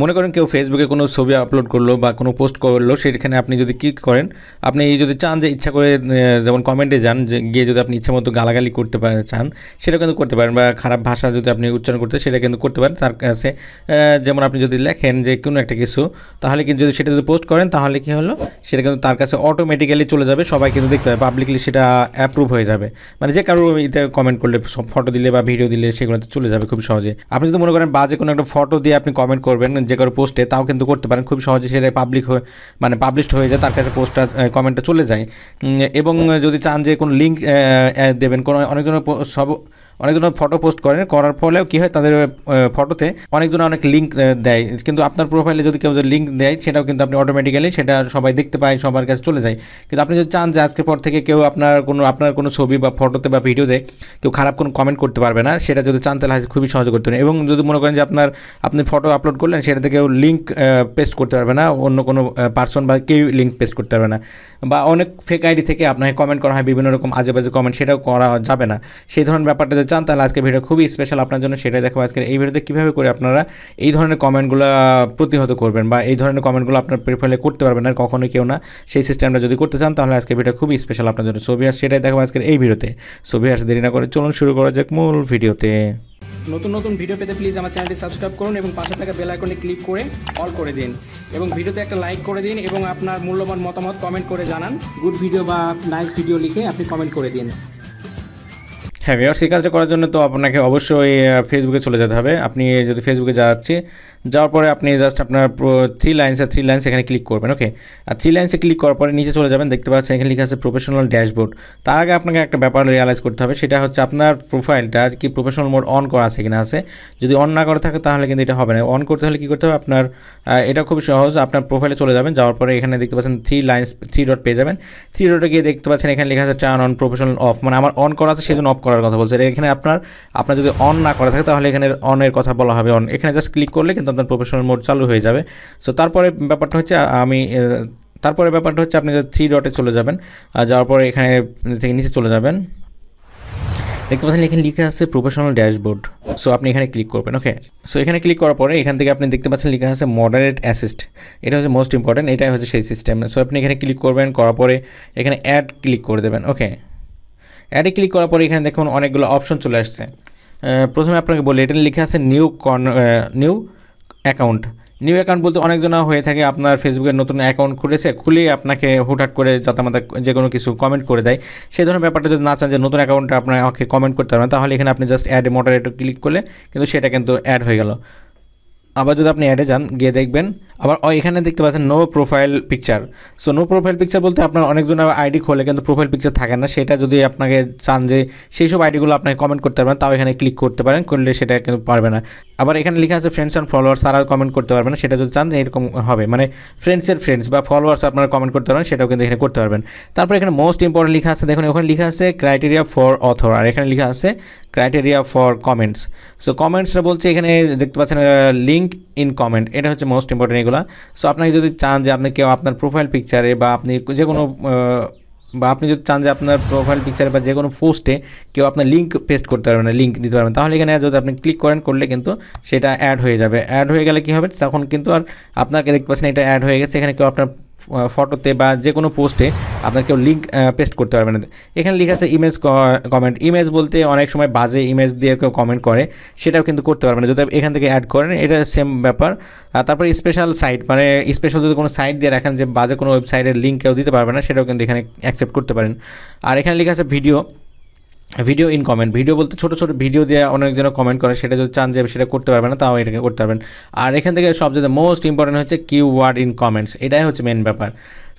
মনে করেন কেউ ফেসবুকে কোনো ছবি আপলোড করল বা কোনো পোস্ট করল, সেখানে আপনি যদি ক্লিক করেন, আপনি যদি চান যে ইচ্ছা করে যেমন কমেন্টে যান, যে গিয়ে যদি আপনি ইচ্ছা মতো গালাগালি করতে পারেন চান, সেটা কিন্তু করতে পারেন বা খারাপ ভাষা যদি আপনি উচ্চারণ করতে, সেটা কিন্তু করতে পারেন। তার কাছে যেমন আপনি যদি লেখেন যে কোনো একটা কিছু, তাহলে কিন্তু যদি সেটা যদি পোস্ট করেন, তাহলে কি হলো, সেটা কিন্তু তার কাছে অটোমেটিক্যালি চলে যাবে, সবাই কিন্তু দেখতে পাবে পাবলিকলি সেটা অ্যাপ্রুভ হয়ে যাবে। মানে যে কারও এতে কমেন্ট করলে ফটো দিলে বা ভিডিও দিলে, সেগুলোতে চলে যাবে খুব সহজে। আপনি যদি মনে করেন বাজে কোনো একটা ফটো দিয়ে আপনি কমেন্ট করবেন যে কারও পোস্টে, তাও কিন্তু করতে পারেন। খুব সহজে সেটাই পাবলিক হয়ে মানে পাবলিশড হয়ে যায়, তার কাছে পোস্টটা কমেন্টটা চলে যায়। এবং যদি চান যে কোনো লিঙ্ক দেবেন, কোনো অনেকজনের সব অনেকজন ফটো পোস্ট করেন, করার ফলেও কী হয় তাদের ফটোতে অনেকজন অনেক লিঙ্ক দেয়। কিন্তু আপনার প্রোফাইলে যদি কেউ লিঙ্ক দেয়, সেটাও কিন্তু আপনি অটোমেটিক্যালি সেটা সবাই দেখতে পায়, সবার কাছে চলে যায়। কিন্তু আপনি যদি চান যে আজকের পর থেকে কেউ আপনার কোনো আপনার কোনো ছবি বা ফটোতে বা ভিডিওতে কেউ খারাপ কোনো কমেন্ট করতে পারবে না, সেটা যদি চান তাহলে খুবই সহজে করতে পারেন। এবং যদি মনে করেন যে আপনার, আপনি ফটো আপলোড করলেন, সেটাতে কেউ লিঙ্ক পেস্ট করতে পারবে না, অন্য কোনো পার্সন বা কেউ লিঙ্ক পেস্ট করতে পারবে না। বা অনেক ফেক আইডি থেকে আপনাকে কমেন্ট করা হয়, বিভিন্ন রকম আজে বাজে কমেন্ট সেটাও করা যাবে না। সেই ধরনের ব্যাপারটা যদি চান, তাহলে আজকে ভিডিও খুবই স্পেশাল আপনার জন্য, সেটাই দেখাবো আজকের এই ভিডিওতে কীভাবে করে আপনারা এই ধরনের কমেন্টগুলো প্রতিহত করবেন বা এই ধরনের কমেন্টগুলো আপনার প্রোফাইলে করতে পারবেন না কখনোই কেউ না। সেই সিস্টেমটা যদি করতে চান, তাহলে আজকে ভিডিও খুবই স্পেশাল আপনার জন্য। আর সেটাই দেখাবো আজকের এই ভিডিওতে আর দেরি না করে চলুন শুরু করা যাক মূল ভিডিওতে নতুন নতুন ভিডিও পেতে প্লিজ আমার চ্যানেলটি সাবস্ক্রাইব করুন এবং পাশে থাকা বেল আইকনে ক্লিক করে অল করে দিন। এবং ভিডিওতে একটা লাইক করে দিন এবং আপনার মূল্যবান মতামত কমেন্ট করে জানান। গুড ভিডিও বা নাইস ভিডিও লিখে আপনি কমেন্ট করে দিন। হ্যাঁ ভিওর্স এই কাজটা করার জন্য তো আপনাকে অবশ্যই ফেসবুকে চলে যেতে হবে। আপনি যদি ফেসবুকে যাচ্ছে, যাওয়ার পরে আপনি জাস্ট আপনার থ্রি লাইন্সে থ্রি লাইন্স এখানে ক্লিক করবেন ওকে আর থ্রি লাইন্সে ক্লিক করার পরে নিচে চলে যাবেন, দেখতে পাচ্ছেন এখানে লেখা আছে প্রফেশনাল ড্যাশবোর্ড তার আগে আপনাকে একটা ব্যাপার রিয়ালাইজ করতে হবে, সেটা হচ্ছে আপনার প্রোফাইলটা কি প্রফেশনাল মোড অন করা আছে কিনা আছে। যদি অন না করা থাকে, তাহলে কিন্তু এটা হবে না। অন করতে হলে কী করতে হবে? আপনার এটা খুব সহজ, আপনার প্রোফাইলে চলে যাবেন, যাওয়ার পরে এখানে দেখতে পাচ্ছেন থ্রি লাইন্স থ্রি ডট পেয়ে যাবেন। থ্রি ডটে গিয়ে দেখতে পাচ্ছেন এখানে লেখা আছে টার্ন অন প্রফেশনাল অফ মানে আমার অন করা আছে, সেজন্য অফ করার কথা বলছে। এখানে আপনার আপনার যদি অন না করা থাকে, তাহলে এখানে অনের কথা বলা হবে। অন এখানে জাস্ট ক্লিক করলে কিন্তু আপনার প্রফেশনাল মোড চালু হয়ে যাবে। সো তারপরে ব্যাপারটা হচ্ছে আমি তারপরে ব্যাপারটা হচ্ছে, আপনি থ্রি ডটে চলে যাবেন। যাওয়ার পরে এখানে থেকে নিচে চলে যাবেন। দেখতে পাচ্ছেন, এখানে লিখে আছে প্রফেশনাল ড্যাশবোর্ড সো আপনি এখানে ক্লিক করবেন ওকে সো এখানে ক্লিক করার পরে এখান থেকে আপনি দেখতে পাচ্ছেন, লেখা আছে মডারেট অ্যাসিস্ট এটা হচ্ছে মোস্ট ইম্পর্টেন্ট এটাই হচ্ছে সেই সিস্টেম সো আপনি এখানে ক্লিক করবেন, করার পরে এখানে অ্যাড ক্লিক করে দেবেন ওকে অ্যাডে ক্লিক করার পরে এখানে দেখুন অনেকগুলো অপশন চলে আসছে। প্রথমে আপনাকে বলি এটা লিখে আছে নিউ কন নিউ অ্যাকাউন্ট নিউ অ্যাকাউন্ট বলতে অনেকজন হয়ে থাকে, আপনার ফেসবুকের নতুন অ্যাকাউন্ট খুলেছে খুলে আপনাকে হুটহাট করে যাতামাতা যে কোনো কিছু কমেন্ট করে দেয়। সেই ধরনের ব্যাপারটা যদি না চান যে নতুন অ্যাকাউন্টটা আপনার আমাকে কমেন্ট করতে পারবেন তাহলে এখানে আপনি জাস্ট অ্যাড মডারেটর ক্লিক করলে কিন্তু সেটা কিন্তু অ্যাড হয়ে গেল। আবার যদি আপনি অ্যাডে যান, গিয়ে দেখবেন, আবার এখানে দেখতে পাচ্ছেন no profile picture so no profile picture বলতে আপনার অনেকজন আইডি খোলে, কিন্তু প্রোফাইল পিকচার থাকে না। সেটা যদি আপনাকে চান যে, সেই সব আইডিগুলো আপনাকে কমেন্ট করতে পারবেন, তাও এখানে ক্লিক করতে পারেন, করলে সেটা কিন্তু পারবে না। আবার এখানে লেখা আছে ফ্রেন্ডস অ্যান্ড ফলোয়ার্স তারা কমেন্ট করতে পারবে না। সেটা যদি চান এরকম হবে। মানে ফ্রেন্ডসের ফ্রেন্ডস বা ফলোয়ার্স আপনারা কমেন্ট করতে পারবেন, সেটাও কিন্তু এখানে করতে পারবেন। তারপর এখানে মোস্ট ইম্পর্টেন্ট লেখা আছে, দেখুন, ওখানে লেখা আছে ক্রাইটেরিয়া ফর অথর আর এখানে লেখা আছে ক্রাইটেরিয়া ফর কমেন্টস সো কমেন্টসটা বলছে এখানে দেখতে পাচ্ছেন লিঙ্ক ইন কমেন্ট এটা হচ্ছে মোস্ট ইম্পর্টেন্ট এগুলো। সো আপনাকে যদি চান যে আপনি কেউ আপনার প্রোফাইল পিকচারে বা আপনি যে কোনো বা আপনি যদি চান যে আপনার প্রোফাইল পিকচারে বা যে কোনো পোস্টে কেউ আপনার লিঙ্ক পেস্ট করতে পারবেন না লিঙ্ক দিতে পারবেন তাহলে এখানে যদি আপনি ক্লিক করেন, করলে কিন্তু সেটা অ্যাড হয়ে যাবে। অ্যাড হয়ে গেলে কী হবে? তখন কিন্তু আর আপনাকে দেখতে পাচ্ছেন এটা অ্যাড হয়ে গেছে। এখানে কেউ আপনার ফটোতে বা যে কোনো পোস্টে আপনার কেউ লিঙ্ক পেস্ট করতে পারবে না। এখানে লেখা আছে ইমেজ কমেন্ট ইমেজ বলতে অনেক সময় বাজে ইমেজ দিয়ে কেউ কমেন্ট করে, সেটাও কিন্তু করতে পারবে না। যদি এখান থেকে অ্যাড করেন, এটা সেম ব্যাপার। তারপরে স্পেশাল সাইট মানে স্পেশাল যদি কোনো সাইট দিয়ে রাখেন যে বাজে কোনো ওয়েবসাইটের লিঙ্ক কেউ দিতে পারবে না, সেটাও কিন্তু এখানে অ্যাকসেপ্ট করতে পারেন। আর এখানে লেখা আছে video video in comment video বলতে ছোটো ছোটো ভিডিও দিয়ে অনেকজন কমেন্ট করে, সেটা যদি চান যে সেটা করতে পারবেন না, তাও এটাকে করতে পারবেন। আর এখান থেকে সবচেয়ে মোস্ট ইম্পর্টেন্ট হচ্ছে কিউ ওয়ার্ড ইন কমেন্টস এটাই হচ্ছে মেন ব্যাপার।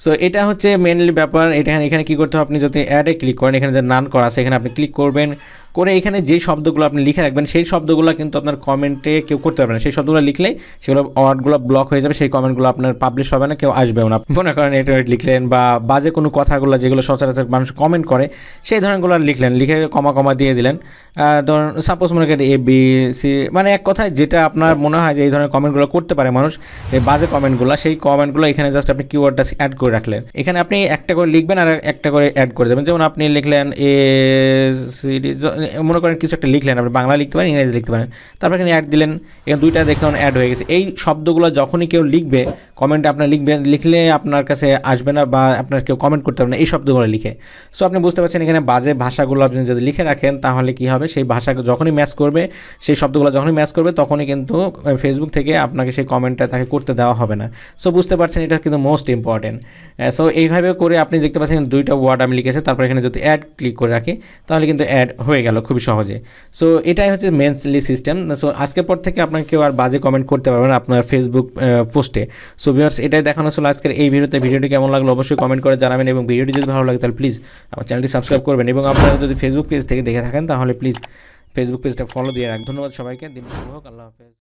সো এটা হচ্ছে মেনলি ব্যাপার। এটা এখানে কী করতে হবে আপনি যদি অ্যাডে ক্লিক করেন, এখানে যে নান করা আছে, এখানে আপনি ক্লিক করবেন। করে এখানে যে শব্দগুলো আপনি লিখে রাখবেন, সেই শব্দগুলো কিন্তু আপনার কমেন্টে কেউ করতে পারবে না। সেই শব্দগুলো লিখলেই সেগুলো ওয়ার্ডগুলো ব্লক হয়ে যাবে, সেই কমেন্টগুলো আপনার পাবলিশ হবে না, কেউ আসবেও না। মনে করেন এটা লিখলেন বা বাজে কোনো কথাগুলো যেগুলো সচরাচর মানুষ কমেন্ট করে, সেই ধরনেরগুলো লিখলেন, লিখে কমা কমা দিয়ে দিলেন। ধরুন সাপোজ মনে করেন এ বি সি মানে এক কথায় যেটা আপনার মনে হয় যে এই ধরনের কমেন্টগুলো করতে পারে মানুষ, এই বাজে কমেন্টগুলো সেই কমেন্টগুলো এখানে জাস্ট আপনি কিওয়ার্ডটা অ্যাড করে রাখলেন। এখানে আপনি একটা করে লিখবেন আর একটা করে অ্যাড করে দেবেন। যেমন আপনি লিখলেন এ সি ডি মনে করেন কিছু একটা লিখলেন, আপনি বাংলা লিখতে পারেন, ইংরেজি লিখতে পারেন, তারপর এখানে অ্যাড দিলেন, এখানে দুইটা দেখুন অ্যাড হয়ে গেছে। এই শব্দগুলো যখনই কেউ লিখবে কমেন্টে আপনার লিখবেন, লিখলে আপনার কাছে আসবে না বা আপনার কেউ কমেন্ট করতে পারবে না, এই শব্দগুলো লিখে। সো আপনি বুঝতে পারছেন এখানে বাজে ভাষাগুলো আপনি যদি লিখে রাখেন, তাহলে কি হবে? সেই ভাষা যখনই ম্যাচ করবে, সেই শব্দগুলো যখনই ম্যাচ করবে, তখনই কিন্তু ফেসবুক থেকে আপনাকে সেই কমেন্টটা তাকে করতে দেওয়া হবে না। সো বুঝতে পারছেন এটা কিন্তু মোস্ট ইম্পর্টেন্ট সো এইভাবে করে আপনি দেখতে পাচ্ছেন, দুইটা ওয়ার্ড আমি লিখেছি, তারপর এখানে যদি অ্যাড ক্লিক করে রাখি, তাহলে কিন্তু অ্যাড হয়ে গেল। খুবই সহজে। সো এটাই হচ্ছে মেন্সলি সিস্টেম সো আজকের পর থেকে আপনাকে কেউ আর বাজে কমেন্ট করতে পারবেন আপনার ফেসবুক পোস্টে সো ভিউয়ার্স এটাই দেখানো ছিল আজকের এই ভিডিওতে। ভিডিওটি কেমন লাগল অবশ্যই কমেন্ট করে জানাবেন এবং ভিডিওটি যদি ভালো লাগে তাহলে প্লিজ আমার চ্যানেলটি সাবস্ক্রাইব করবেন এবং আপনারা যদি ফেসবুক পেজ থেকে দেখে থাকেন তাহলে প্লিজ ফেসবুক পেজটা ফলো দিয়ে রাখ ধন্যবাদ সবাইকে। দিন শুভ হোক। আল্লাহ হাফেজ।